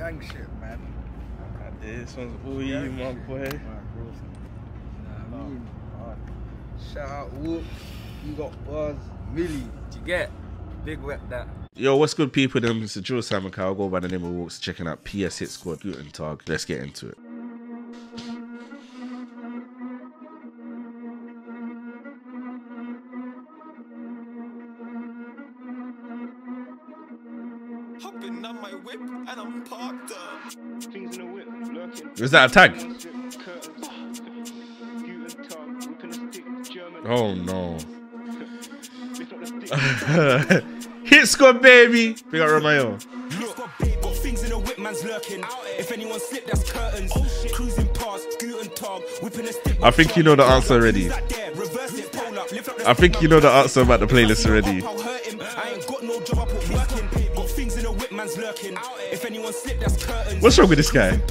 gang shit, man. This one's all you, my boy. Right, bro. You know I mean? Alright. Shout out Whoop. You got Buzz. Millie. Do you get? Big rep that. Yo, what's good, people? Them it's the Joe Simon Kyle. Go by the name of Walkz. Checking out PS Hitsquad. Guten Tag. Let's get into it. Is that a tag? Oh no. Hitsquad, baby. Big up Romeo. If anyone that's curtains. I think you know the answer already. I think you know the answer about the playlist already. What's wrong with this ain't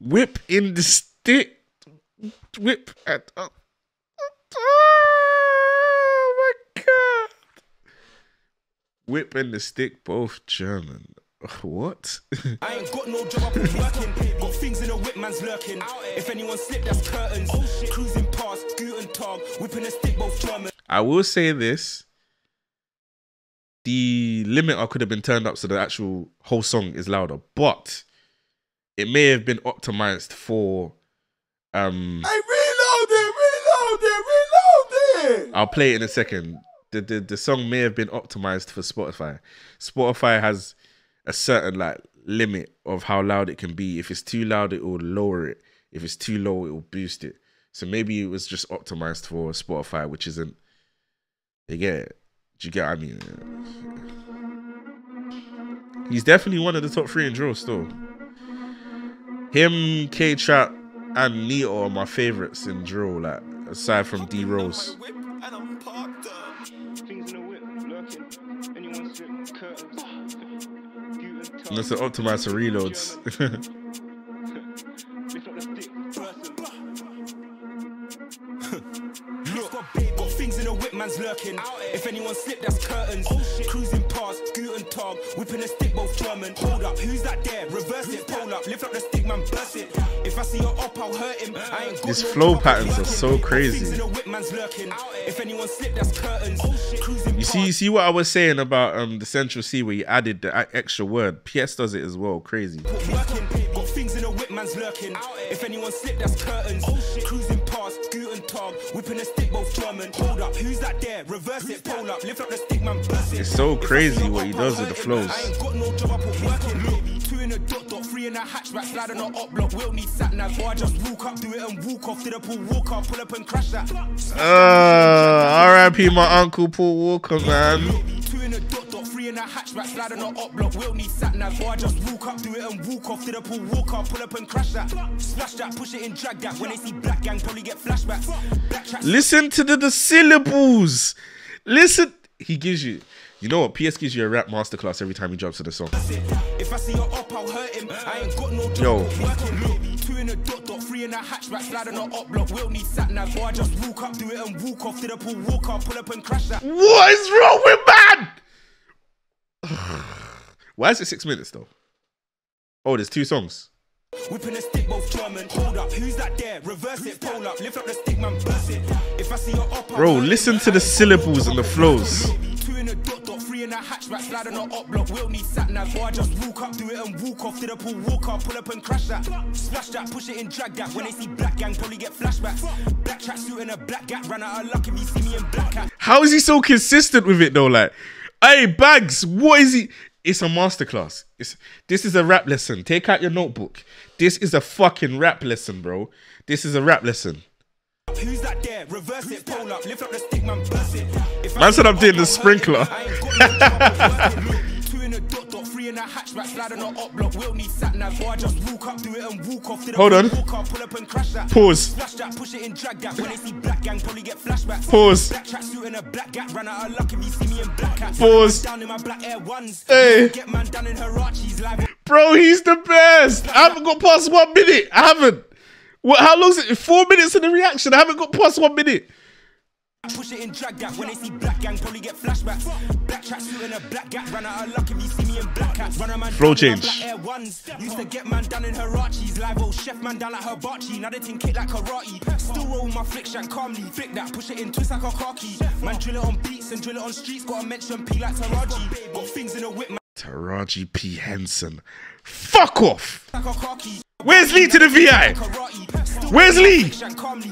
Whip in the stick. Whip at. Oh, oh my god. Whip and the stick, both German. What? I ain't got no job, I put work in. Got things in the whip, man's lurking. If anyone slip, that's curtains. Oh, Cruising past, Guten Tag, whipping a stick, both German. I will say this. The limiter could have been turned up so the actual whole song is louder, but it may have been optimized for um Hey, reload it, reload it, reload it. I'll play it in a second. The, the the song may have been optimized for Spotify. Spotify has a certain like limit of how loud it can be. If it's too loud, it will lower it. If it's too low, it will boost it. So maybe it was just optimized for Spotify, which isn't. You get it? Do you get what I mean? He's definitely one of the top three in drill still. Him, K Trap, and Neo are my favorites in drill, like aside from D Rose. The that's an optimizer reloads. The got things in the whip, man's lurking. If anyone slip, that's curtains. Cruising past, Guten Tag, whipping a stick, both German. Hold up, who's that there? Lift up the burst it. If I see her up, I'll hurt him. I ain't got These flow patterns are so crazy. Things in the whip, man's lurking. If anyone slip, that's curtains. You see, you see what I was saying about um the Central Cee where you added the extra word. PS does it as well. Crazy. Man's lurking. If anyone slip, that's curtains. Cruising past, Guten Tag, whipping a stick, both German. Hold up, who's that there? Reverse it, pull up, lift up the stick, man, burst it. It's so crazy what he does with the flows. I ain't got no job, I put work in. Look, two in a dot dot, three in a hatchback, slide on the up block. We'll need sat nav, or I just walk up, do it and walk off to the pool, walk up, pull up and crash that. Uh, R.I.P. my uncle Paul Walker, man. Two in a dot dot, three in a hatchback, slide on the up block. We'll need sat nav, or I just walk up, do it and walk off to the pool, walk up, pull up and crash that. Splash that, push it in, drag that. When they see black gang, probably get flashbacks. Listen to the, the syllables. Listen. He gives you. You know what? PS gives you a rap masterclass every time he drops to the song. If I see her up, I'll hurt him. I ain't got no. Yo. Two in a dot dot, three in a hatchback, slide on up block. We'll need sat nav, or I just walk up, do it and walk off to the pool, walk up, pull up and crash that. What is wrong with man? Why is it six minutes though? Oh, there's two songs. Whipping a stick, both German. Hold up, who's that there? Reverse it, pull up, lift up the stick, man, burst it. If I see her up, Bro, listen to the syllables and the flows. Two in a dot dot, three in a hatchback, slide on the up block. We'll need sat nav, I just walk up, do it and walk off to the pool, walk up, pull up and crash that. Splash that, push it in, drag that. When they see black gang, probably get flashbacks. Black and a black gap, ran out of luck if you see me in black hat. How is he so consistent with it though? Like, hey, Bags, what is he? It's a masterclass. It's this is a rap lesson. Take out your notebook. This is a fucking rap lesson, bro. This is a rap lesson. Who's that there? Reverse it, pull up, lift up the stick, man, burst it. Man said I'm doing the sprinkler. Hatchback, slide on up block. We'll need sat nav, or I just walk up, do it and walk off Hold on. Walk up, pull up and crash that. Pause. Splash that, push it in, drag that. When they see black gang, probably get flashbacks. Pause. Black track suit and a black gap, ran out of luck if you see me in black hat. Pause. Down in my black Air Ones. Hey. Get man down in Huaraches, live. Bro, he's the best. I haven't got past one minute. I haven't. What? How long is it? Four minutes in the reaction. I haven't got past one minute. Push it in drag that when they see black gang probably get flashbacks. Black track suit and a black gap. Run out of luck if you see me in black hats. Run a man Flow change. black Air ones. Used to get man down in Huaraches. Live old chef man down like Hibachi. Now they think kick like karate. Still roll my flick shank calmly. Flick that, push it in twist like a car key. Man drill it on beats and drill it on streets. Gotta mention P like Taraji. Got things in the whip man Taraji P Henson. Fuck off. a. Where's Lee to the VI? Where's Lee?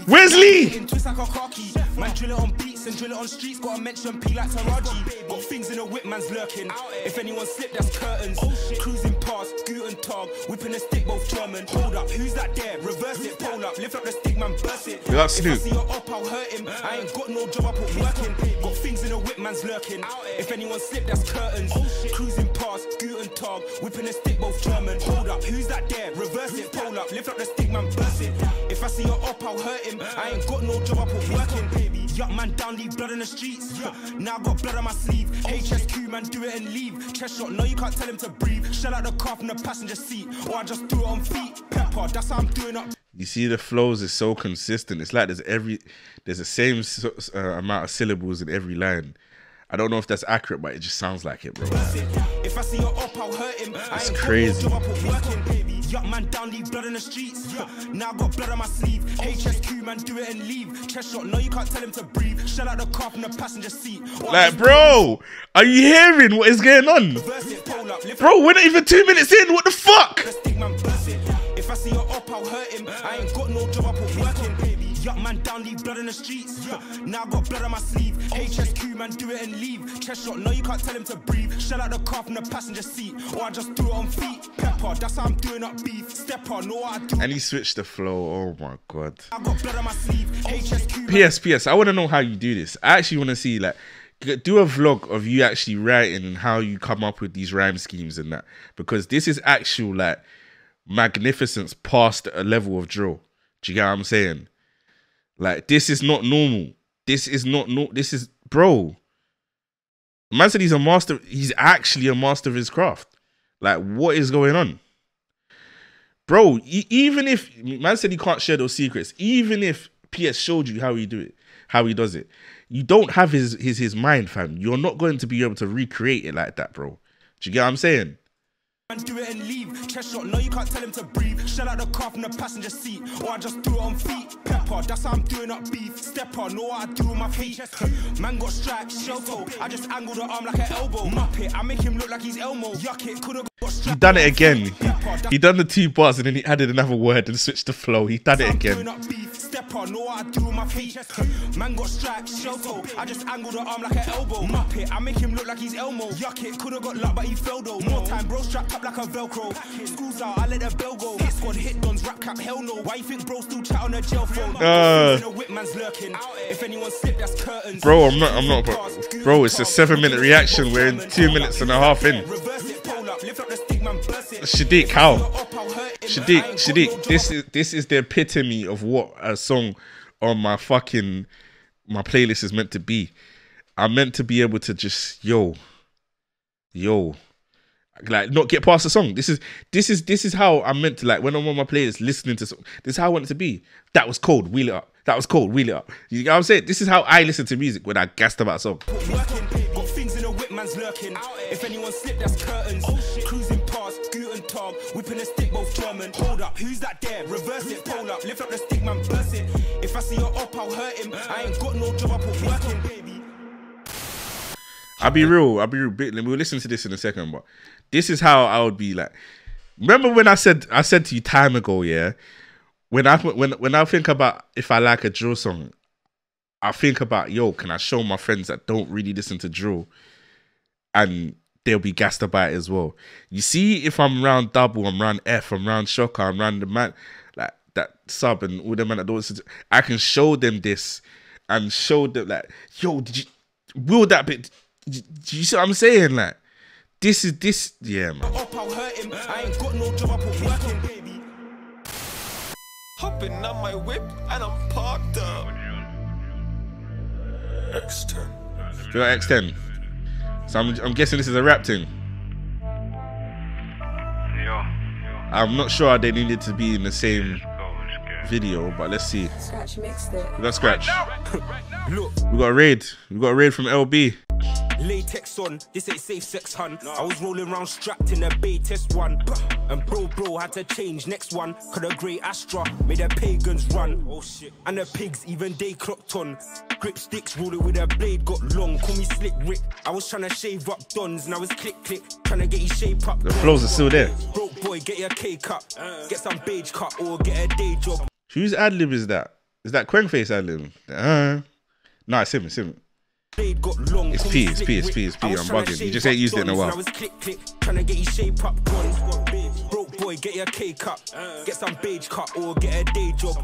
Where's Lee? A. Man drill it on beats and drill it on streets. Gotta mention P like Taraji. Got things in the whip, man's lurking. If anyone slip, that's curtains. Cruising past, Guten Tag. Whipping a stick, both German. Hold up, who's that there? Reverse it, pull up. Lift up the stick, man, burst it. Big up If I Snoop. see her up, I'll hurt him. I ain't got no job, I put work in. Got things in the whip, man's lurking. If anyone slip, that's curtains. Cruising past, Guten Tag. Whipping a stick, both German. Hold up, who's that there? Reverse it, pull up. Lift up the stick, man, burst it. If I see her up, I'll hurt him. I ain't got no job, I put work in, Young man down, leave blood in the streets. Yeah. Now I got blood on my sleeve. HSQ, man, do it and leave. Chest shot, no, you can't tell him to breathe. Shell out the car from the passenger seat. Or I just do it on feet. Pepper, that's how I'm doing up. You see the flows is so consistent. It's like there's every there's the same uh, amount of syllables in every line. I don't know if that's accurate, but it just sounds like it, bro. If I see her up, I'll hurt him. That's crazy. Got no job, I put work in, baby. Young man down, leave blood in the streets. Now I got blood on my sleeve. HSQ, man, do it and leave. Chest shot, no, you can't tell him to breathe. Shell out the car from the passenger seat. Like, bro, are you hearing what is going on? it, pull up, lift Bro, we're not even two minutes in. What the fuck? the stick, man, burst it. If I see her up, I'll hurt him. I ain't got no job, I put work in, Young man down, leave blood in the streets. Yeah. Now I got blood on my sleeve. HSQ, man, do it and leave. Chest shot, no, you can't tell him to breathe. Shell out the car from the passenger seat. Or I just do it on feet. Pepper, that's how I'm doing up beef. Step on, know what I do. And he switched the flow. Oh my god. I got blood on my sleeve. HSQ, PS, PS. I want to know how you do this. I actually want to see like do a vlog of you actually writing and how you come up with these rhyme schemes and that because this is actual like magnificence past a level of drill. Do you get what I'm saying? Like this is not normal. This is not no. This is bro. Man said he's a master. He's actually a master of his craft. Like what is going on? bro. Even if man said he can't share those secrets, even if PS showed you how he do it, how he does it, you don't have his his his mind, fam. You're not going to be able to recreate it like that, bro. Do you get what I'm saying? Do it and leave. Chest shot, no, you can't tell him to breathe. Shell out the car from the passenger seat. Or I just do it on feet. Pepper, that's how I'm doing up beef. Step on, know what I do with my feet. Man got stripes, shell. I just angle the arm like an elbow. Muppet, I make him look like he's Elmo. Yuck it, could've He done it again. He done the two bars and then he added another word and switched the flow. He done it again. Up beef. Step on, know I do with my feet. Man got stripes, shell toe. I just angle the arm like an elbow. Muppet, I make him look like he's Elmo. Yuck it, could've got luck, but he fell though. More time, bro, strapped up like a Velcro. School's out, I let the bell go. Hit squad, hit dons, rap cap, hell no. Why you think bro still chat on a jail phone? Uh. In a whip man's lurking. If anyone slip, that's curtains. Bro, I'm not- I'm not- bro, it's a seven-minute reaction. We're in two minutes and a half in. Shadiq, how? Shadiq, Shadiq, this is this is the epitome of what a song on my fucking my playlist is meant to be. I'm meant to be able to just yo, yo, like not get past the song. This is this is this is how I'm meant to like when I'm on my playlist listening to song. This is how I want it to be. That was cold, wheel it up. That was cold, wheel it up. You know what I'm saying? This is how I listen to music when I gassed about a song. working. Got things in the whip, man's lurking. If anyone that's curtains. Cruising past, Guten Tag, whipping a stick, both German. Hold up, who's that there? Reverse it, pull up, lift up the stick, man, burst it. If I see her up, I'll hurt him. I ain't got no job, I put work in, baby. I'll be real. I'll be real. We'll listen to this in a second, but this is how I would be like. Remember when I said I said to you time ago, yeah. When I when when I think about if I like a drill song, I think about yo, can I show my friends that don't really listen to drill, and they'll be gassed about it as well. You see, if I'm round double, I'm round F, I'm round shocker, I'm round the man like that sub and all the man that don't I can show them this and show them like, yo, did you will that bit? Do you see what I'm saying? Like, this is this, yeah, man. Up, I'll hurt him. I ain't got no job, I put work in, baby. Hopping on my whip and I'm parked up. X10. You got X10. So I'm, I'm guessing this is a rap thing. Yo, I'm not sure they needed to be in the same. video, but let's see. Scratch mixed it. We got scratch. Look, We got a raid. We got a raid from LB. Latex on, this ain't safe sex, hun. I was rolling around strapped in a bay test one. And bro, bro had to change next one. Cause the grey Astra made the pagans run. Oh shit. And the pigs, even they clocked on. Grip sticks, rolling with a blade, got long. Call me Slick Rick. I was trying to shave up dons, and I was click click. Trying to get you shape up. The flows are still there. Broke boy, get your cake up. Get some beige cut or get a day job. Whose ad lib is that? Is that Kwengface ad lib? Uh, nah, it's him. It's him. Blade got long. It's P, it's P, it's P, it's P, I'm bugging. You just ain't used it in a while. and I was click click, trying to get you shape up guns. Broke boy, get your cake up. Get some beige cut or get a day job.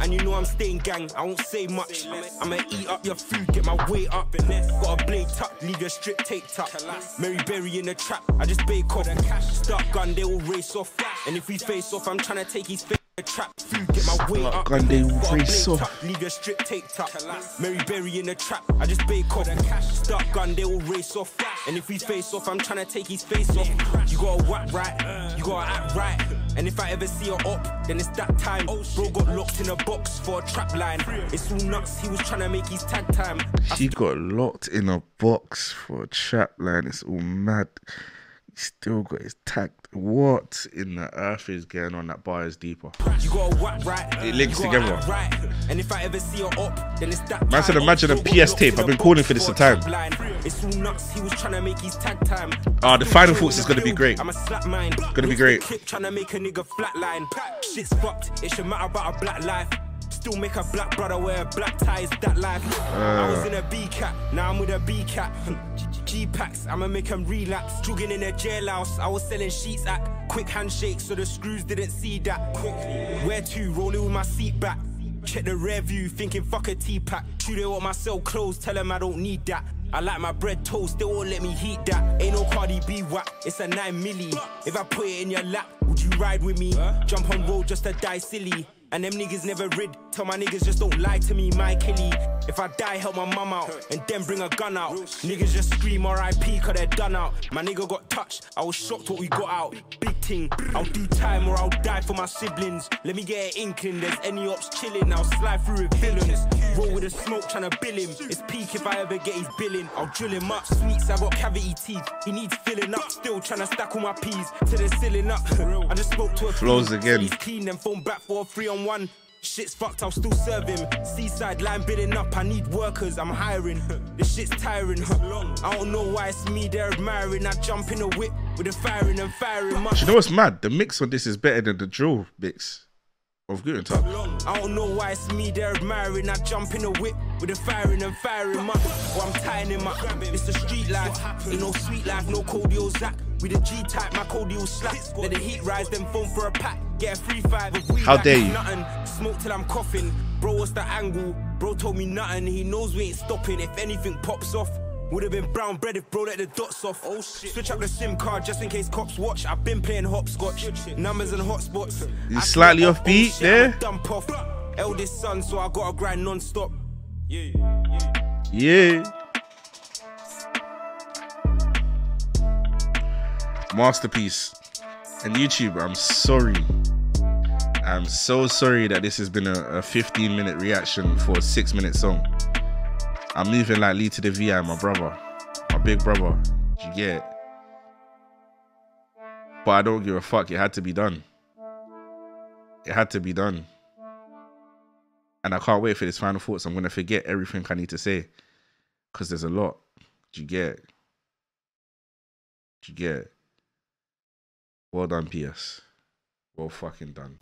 And you know I'm staying gang, I won't say much. I'ma eat up your food, get my weight up. Got a blade tuck, leave your strip taped up. Mary Berry in the trap, I just bake off. Start gun, they all race off. And if we face off, I'm trying to take his face. Trap food, get my weight up. gun, they all Got race off. Leave your strip taped up. Mary Berry in the trap, I just bake off. Start gun, they all race off. And if we face off, I'm trying to take his face off. You gotta whack right, you gotta act right. And if I ever see her up, then it's that time. Bro got locked in a box for a trap line. It's all nuts, he was trying to make his tag time. She got locked in a box for a trap line. It's all mad. Still got his tag. What in the earth is going on? That bar is deeper. You gotta whack right. It links together. Right. And if I ever see her up, then it's that Man said imagine a PS tape. I've been calling for this a time. It's all nuts, he was trying to make his tag time. Ah, the final thoughts is gonna be great. I'm a slap mine. Gonna be great. Trying to make a nigga flatline. Shit's fucked. It should matter about a black life. Still make a black brother wear black tie. Is that life? I was uh. in a B cat. Now I'm with a B cat. Hm. G packs. I'ma make make 'em relapse. Jogging in a jailhouse. I was selling sheets at quick handshake, so the screws didn't see that. Quickly, Where to? Rolling with my seat back. Check the rear view, thinking fuck a tea pack. True, they want my cell closed, tell them I don't need that. I like my bread toast, they won't let me heat that. Ain't no Cardi B whack, it's a 9 milli. If I put it in your lap, would you ride with me? Jump on road just to die silly. And them niggas never rid. Tell my niggas just don't lie to me, my killie. If I die, help my mum out and then bring a gun out. Niggas just scream RIP cause they're done out. My nigga got touched, I was shocked what we got out. Big thing, I'll do time or I'll die for my siblings. Let me get an inkling, there's any ops chilling. I'll slide through with villains. Roll with the smoke trying to bill him. It's peak if I ever get his billing. I'll drill him up. Sweets, I got cavity teeth. He needs filling up. Still trying to stack all my peas to the ceiling up. I just spoke to a Flows again. He's keen, then phone back for a three on one. Shit's fucked, I'll still serve him. Seaside line bidding up, I need workers, I'm hiring. This shit's tiring. I don't know why it's me they're admiring. I jump in a whip with the firing and firing. My you know what's mad? The mix on this is better than the drill mix of Guten Tag. I don't know why it's me they're admiring. I jump in a whip with the firing and firing up. Or I'm tying him up. It's the street life. Ain't no sweet life, no cordial Zach. We the G type, my cordial slap. Let the heat rise, then phone for a pack. Get a free five. If we How dare you. Nothing. Smoke till I'm coughing. Bro, what's the angle? Bro told me nothing. He knows we ain't stopping. If anything pops off. Would have been brown bread if bro let the dots off. Oh shit. Switch up the SIM card just in case cops watch. I've been playing hopscotch. Numbers and hotspots. You slightly off oh beat shit, there. I'ma Dump off. Eldest son, so I gotta grind non-stop. Yeah. Yeah. Masterpiece. And YouTube, I'm sorry. I'm so sorry that this has been a, a 15 minute reaction for a six minute song. I'm moving like Lee to the VI, my brother. My big brother. Do you get it? But I don't give a fuck. It had to be done. It had to be done. And I can't wait for this final thoughts. I'm gonna forget everything I need to say. Cause there's a lot. Do you get it? Do you get it? Well done, PS. Well fucking done.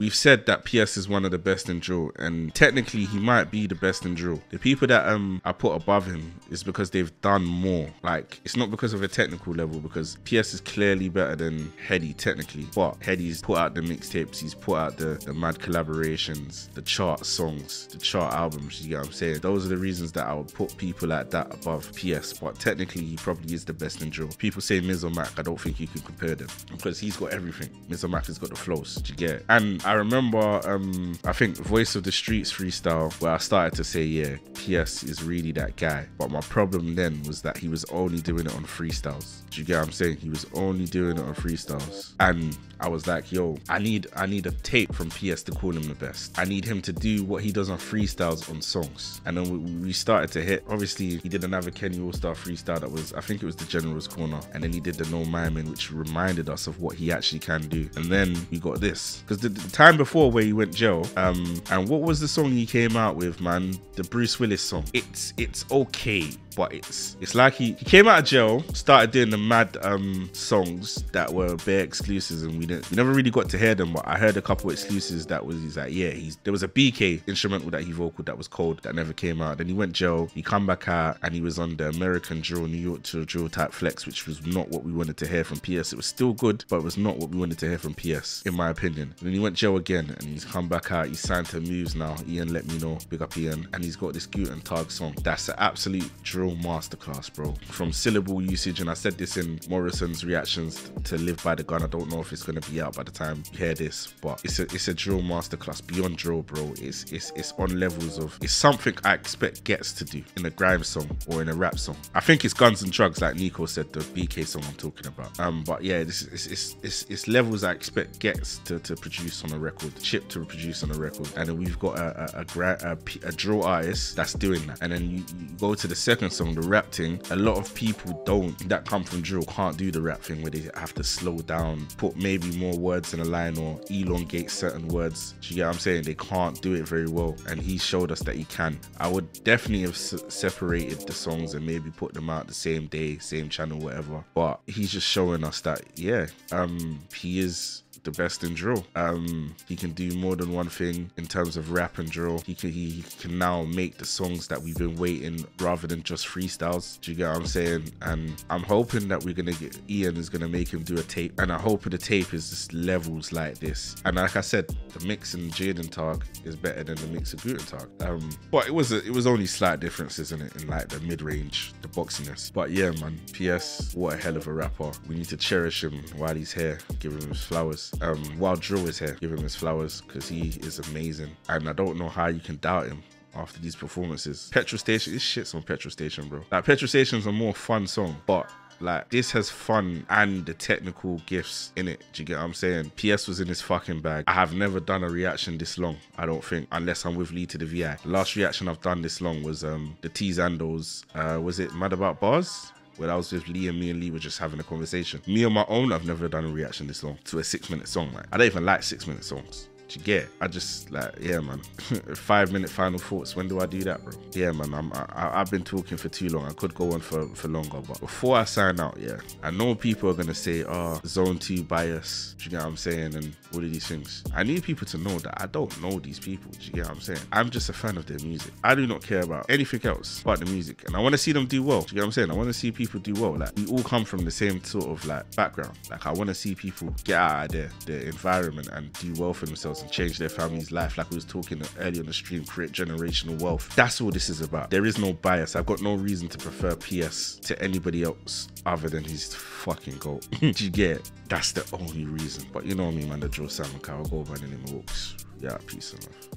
We've said that PS is one of the best in drill, and technically he might be the best in drill. The people that um I put above him is because they've done more. Like it's not because of a technical level, because PS is clearly better than Headie technically. But Headie's put out the mixtapes, he's put out the, the mad collaborations, the chart songs, the chart albums, you get what I'm saying? Those are the reasons that I would put people like that above PS. But technically he probably is the best in drill. People say Mizormac, I don't think you can compare them. Because he's got everything. Mizormac has got the flows. Do you get it? And remember, um, I think Voice of the Streets freestyle where I started to say, yeah, PS is really that guy. But my problem then was that he was only doing it on freestyles. Do you get what I'm saying? He was only doing it on freestyles, and I was like, yo, I need I need a tape from PS to call him the best. I need him to do what he does on freestyles on songs. And then we, we started to hit. Obviously, he did another Kenny Allstar freestyle that was, I think it was the General's Corner, and then he did the No Miming, which reminded us of what he actually can do. And then we got this because the, the time before where he went jail, um, and what was the song he came out with, man? The Bruce Willis song. It's it's okay, but it's it's like he, he came out of jail, started doing the mad um songs that were bare exclusives, and we didn't we never really got to hear them. But I heard a couple exclusives that was he's like, yeah, he's there was a BK instrumental that he vocaled that was cold that never came out. Then he went jail, he come back out, and he was on the American drill, New York to drill type flex, which was not what we wanted to hear from PS. It was still good, but it was not what we wanted to hear from PS, in my opinion. And then he went jail again, and he's come back out. He's signed to Moves now. Ian let me know, big up Ian, and he's got this Guten Tag song. That's an absolute drill masterclass, bro. From syllable usage, and I said this in Morrisson's reactions to Live by the Gun. I don't know if it's gonna be out by the time you hear this, but it's a it's a drill masterclass beyond drill, bro. It's it's it's on levels of it's something I expect Ghetts to do in a grime song or in a rap song. I think it's Guns and Drugs, like Nico said, the BK song I'm talking about. Um, but yeah, this is it's it's, it's levels I expect Ghetts to, to produce on a record, Chip to produce on a record, and then we've got a a, a, a, a drill artist that's doing that, and then you, you go to the second song, the rap thing. A lot of people don't that come from drill can't do the rap thing where they have to slow down, put maybe more words in a line or elongate certain words. Do you get what I'm saying? They can't do it very well, and he showed us that he can. I would definitely have separated the songs and maybe put them out the same day, same channel, whatever. But he's just showing us that yeah, um, he is the best in drill. Um, he can do more than one thing in terms of rap and drill. He can he, can now make the songs that we've been waiting rather than just freestyles. Do you get what I'm saying? And I'm hoping that we're gonna get Ian is gonna make him do a tape, and I hope the tape is just levels like this. And like I said, the mix in Jeden Tag is better than the mix of Guten Tag. Um, but it was a, it was only slight differences in it in like the mid range, the boxiness. But yeah, man. P.S. What a hell of a rapper. We need to cherish him while he's here. Give him his flowers. Um, while Drew is here, give him his flowers because he is amazing. And I don't know how you can doubt him after these performances. Petrol Station, this shit's on Petrol Station, bro. Like Petrol Station's a more fun song, but like this has fun and the technical gifts in it. Do you get what I'm saying? PS was in his fucking bag. I have never done a reaction this long, I don't think, unless I'm with Lee to the VI. The last reaction I've done this long was um the T Zandos. Uh was it Mad About Bars? When I was with Lee and me and Lee were just having a conversation. Me on my own, I've never done a reaction this long to a six minute song, man. I don't even like six minute songs. Do you get? I just like, yeah, man. Five minute final thoughts. When do I do that, bro? Yeah, man. I'm, I, I've been talking for too long. I could go on for, for longer, but before I sign out, yeah, I know people are gonna say, oh, zone two bias. Do you get what I'm saying? And all of these things. I need people to know that I don't know these people. Do you get what I'm saying? I'm just a fan of their music. I do not care about anything else but the music, and I want to see them do well. Do you get what I'm saying? I want to see people do well. Like we all come from the same sort of like background. Like I want to see people get out of their their environment and do well for themselves and change their family's life. Like we was talking earlier on the stream, create generational wealth. That's all this is about. There is no bias. I've got no reason to prefer PS to anybody else other than his fucking goal. do you get? it? That's the only reason. But you know me, man. The Joe Salmon Cow. Go the name of Hawks. Yeah, peace and love.